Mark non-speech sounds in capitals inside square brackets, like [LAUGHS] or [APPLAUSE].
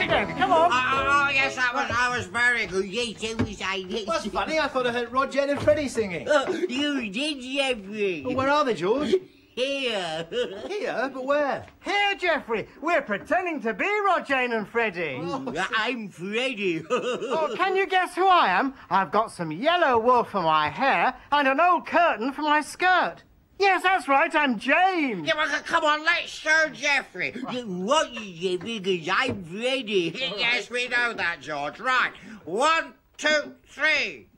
it again. Come on. Oh, oh, yes, that was, I was very good. Yes, it was I. Yes. That's funny. I thought I heard Rod, Jane and Freddy singing. Oh, you did, Geoffrey. Well, where are they, George? Here. Here, but where? Here, Geoffrey. We're pretending to be Rod, Jane and Freddy. Oh, I'm Freddy. [LAUGHS] Oh, can you guess who I am? I've got some yellow wool for my hair and an old curtain for my skirt. Yes, that's right. I'm James. Yeah, well, come on, let's show Geoffrey. What you? Because I'm ready. yes, we know that, George. Right. One, two, three.